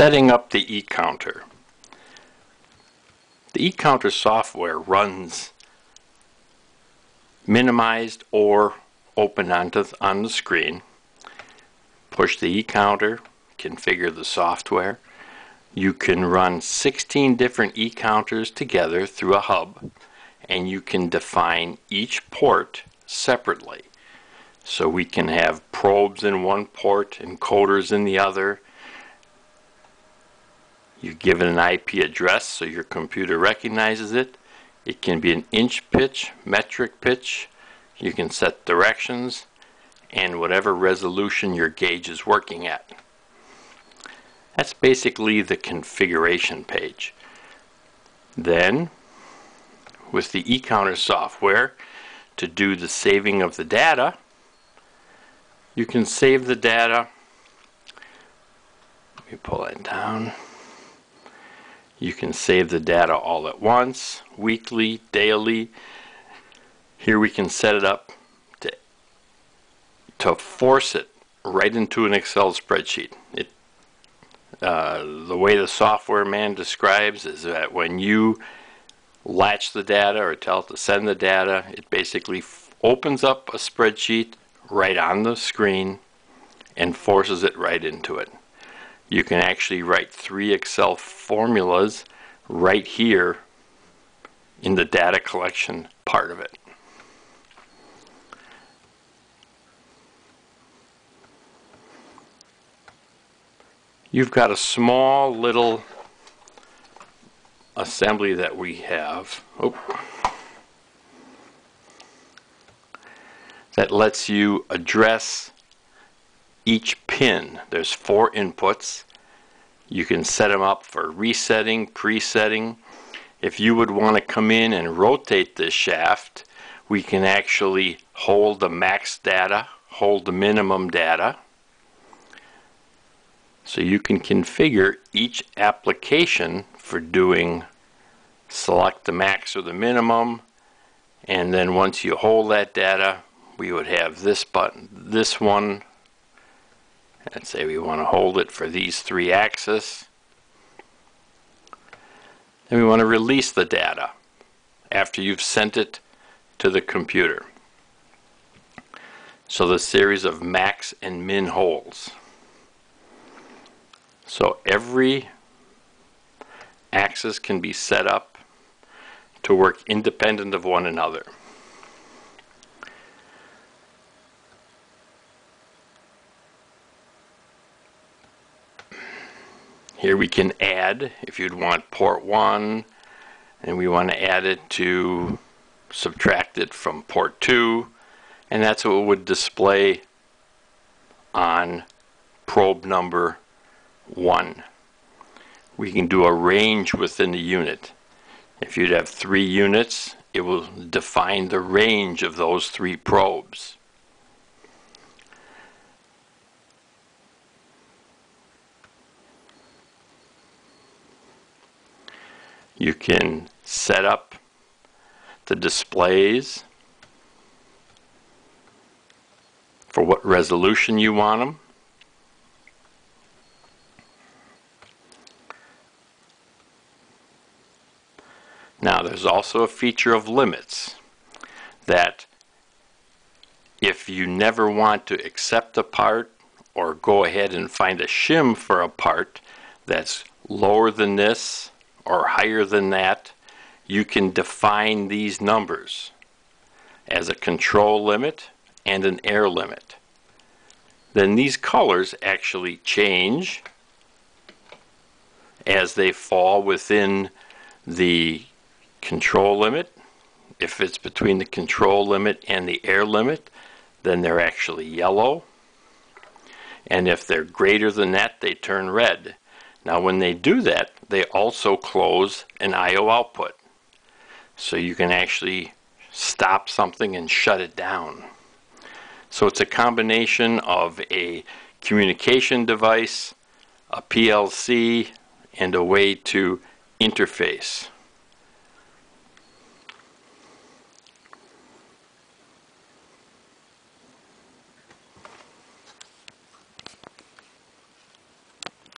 Setting up the e-counter. The e-counter software runs minimized or open onto on the screen. Push the e-counter, configure the software. You can run 16 different e-counters together through a hub and you can define each port separately. So we can have probes in one port, encoders in the other, you give it an IP address so your computer recognizes it. It can be an inch pitch, metric pitch. You can set directions and whatever resolution your gauge is working at. That's basically the configuration page. Then, with the eCounter software, to do the saving of the data, you can save the data. Let me pull that down. You can save the data all at once, weekly, daily. Here we can set it up to, to force it right into an Excel spreadsheet. It, uh, the way the software man describes is that when you latch the data or tell it to send the data, it basically opens up a spreadsheet right on the screen and forces it right into it you can actually write three Excel formulas right here in the data collection part of it. You've got a small little assembly that we have oh, that lets you address each pin. There's four inputs. You can set them up for resetting, presetting. If you would want to come in and rotate this shaft, we can actually hold the max data, hold the minimum data. So you can configure each application for doing select the max or the minimum and then once you hold that data we would have this button this one and say we want to hold it for these three axes. Then we want to release the data after you've sent it to the computer. So the series of max and min holds. So every axis can be set up to work independent of one another. Here we can add, if you'd want port 1, and we want to add it to subtract it from port 2, and that's what would display on probe number 1. We can do a range within the unit. If you'd have three units, it will define the range of those three probes. You can set up the displays for what resolution you want them. Now there's also a feature of limits that if you never want to accept a part or go ahead and find a shim for a part that's lower than this or higher than that, you can define these numbers as a control limit and an air limit. Then these colors actually change as they fall within the control limit. If it's between the control limit and the air limit, then they're actually yellow. And if they're greater than that, they turn red. Now when they do that, they also close an I.O. output. So you can actually stop something and shut it down. So it's a combination of a communication device, a PLC, and a way to interface.